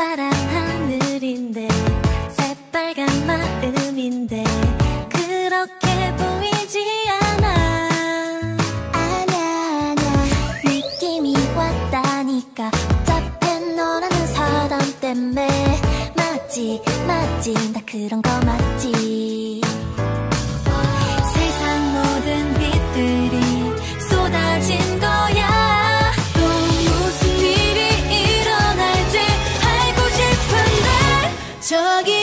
파란 하늘인데 새빨간 마음인데 그렇게 보이지 않아. 아냐 아냐 느낌이 왔다니까. 복잡해 너라는 사람 때문에. 맞지 맞지 나 그런 거 맞지 저기